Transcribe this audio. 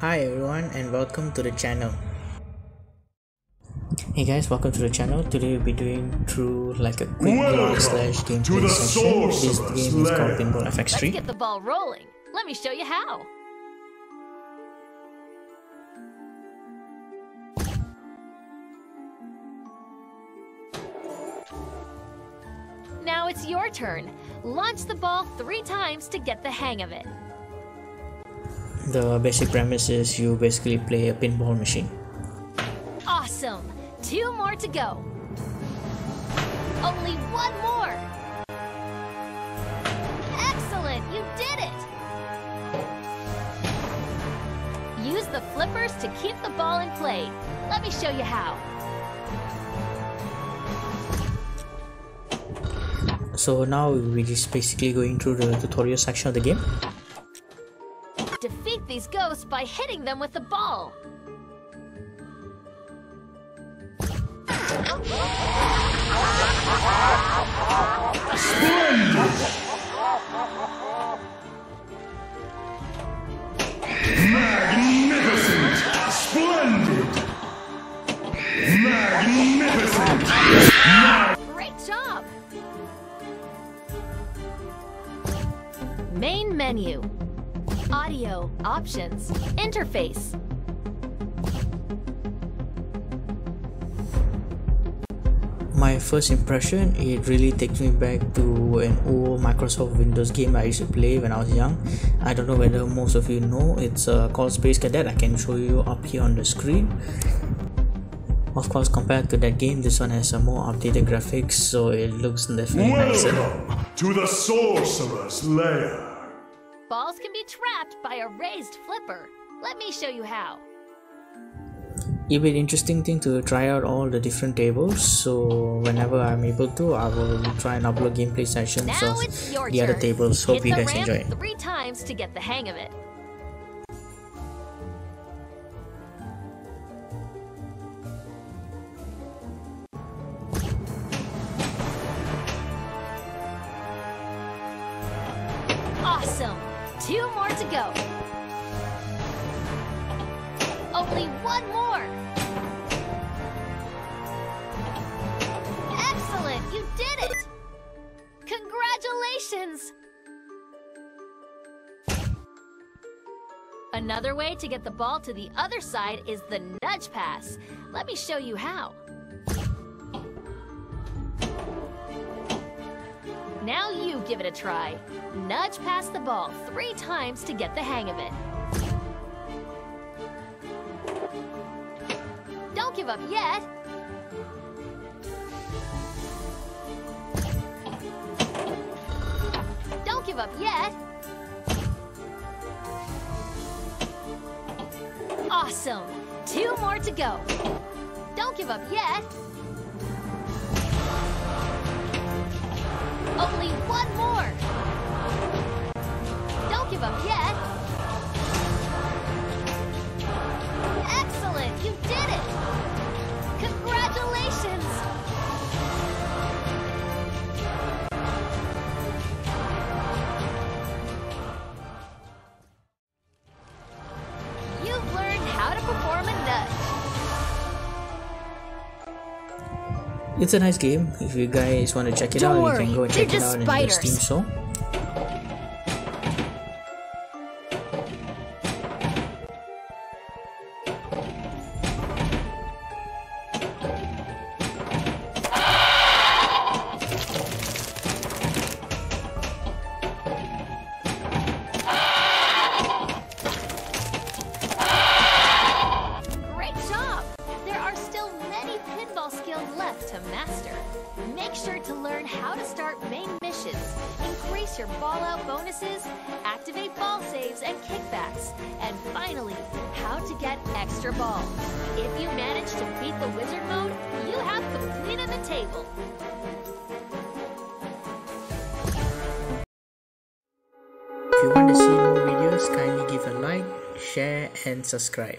Hi everyone and welcome to the channel. Hey guys, welcome to the channel. Today we'll be doing through like a quick vlog slash gameplay session. This game is called Pinball FX3. Let's get the ball rolling. Let me show you how. Now it's your turn. Launch the ball three times to get the hang of it. The basic premise is you basically play a pinball machine. Awesome! Two more to go. Only one more. Excellent! You did it! Use the flippers to keep the ball in play. Let me show you how. So now we're just basically going through the tutorial section of the game. These ghosts by hitting them with the ball. Magnificent! Splendid! Magnificent! Great job! Main menu. Audio, options, interface. My first impression, it really takes me back to an old Microsoft Windows game I used to play when I was young. I don't know whether most of you know, it's uh, called Space Cadet. I can show you up here on the screen. Of course, compared to that game, this one has a more updated graphics, so it looks definitely nicer. Welcome to the Sorcerer's Lair. Balls can be trapped by a raised flipper. Let me show you how. It'll be an interesting thing to try out all the different tables. So whenever I'm able to, I will try and upload gameplay sessions Now of it's your the turn. other tables. Hope Hit you guys enjoy. it. three times to get the hang of it. Awesome! Two more to go. Only one more. Excellent! You did it! Congratulations! Another way to get the ball to the other side is the nudge pass. Let me show you how. Now you give it a try. Nudge past the ball three times to get the hang of it. Don't give up yet. Don't give up yet. Awesome. Two more to go. Don't give up yet. Only one more. Don't give up yet. It's a nice game. If you guys want to check it Don't out, worry, you can go and check it out in the. Steam store. Master. Make sure to learn how to start main missions, increase your ball out bonuses, activate ball saves and kickbacks, and finally, how to get extra balls. If you manage to beat the wizard mode, you have completed the table. If you want to see more videos, kindly give a like, share, and subscribe.